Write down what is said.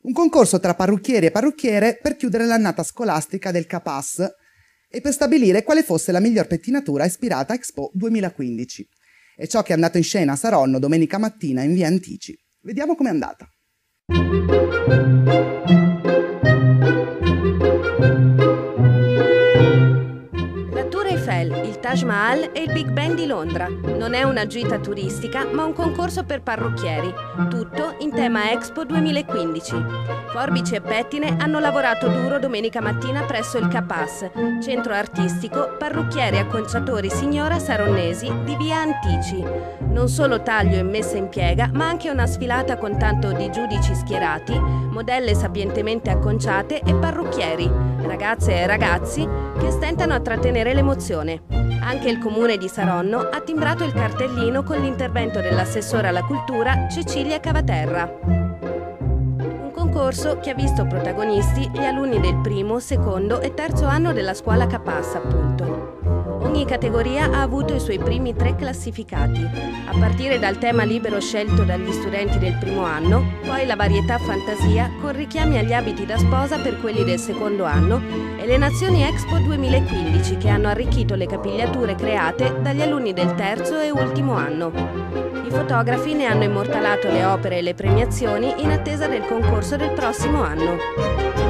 Un concorso tra parrucchieri e parrucchiere per chiudere l'annata scolastica del CAPAS e per stabilire quale fosse la miglior pettinatura ispirata a Expo 2015. È ciò che è andato in scena a Saronno domenica mattina in via Antici. Vediamo com'è andata. Taj Mahal e il Big Ben di Londra. Non è una gita turistica, ma un concorso per parrucchieri. Tutto in tema Expo 2015. Forbici e Pettine hanno lavorato duro domenica mattina presso il CAPAS, centro artistico Parrucchieri Acconciatori Signora Saronnesi di via Antici. Non solo taglio e messa in piega, ma anche una sfilata con tanto di giudici schierati, modelle sapientemente acconciate e parrucchieri, ragazze e ragazzi che stentano a trattenere l'emozione. Anche il comune di Saronno ha timbrato il cartellino con l'intervento dell'assessore alla cultura Cecilia Cavaterra. Un concorso che ha visto protagonisti gli alunni del primo, secondo e terzo anno della scuola Capassa, appunto. Categoria ha avuto i suoi primi tre classificati, a partire dal tema libero scelto dagli studenti del primo anno, poi la varietà fantasia con richiami agli abiti da sposa per quelli del secondo anno e le Nazioni Expo 2015 che hanno arricchito le capigliature create dagli alunni del terzo e ultimo anno. I fotografi ne hanno immortalato le opere e le premiazioni in attesa del concorso del prossimo anno.